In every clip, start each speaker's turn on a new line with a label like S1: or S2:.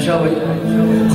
S1: shall we?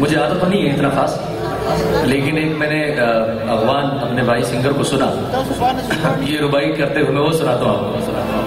S1: मुझे आदत तो नहीं है इतना खास लेकिन एक मैंने अ, अफगान अपने भाई सिंगर को सुना ये रुबाई करते हुए मैं वो सुनाता हूँ आपको सुनाता हूँ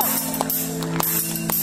S1: Aplausos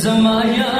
S1: is a Maya.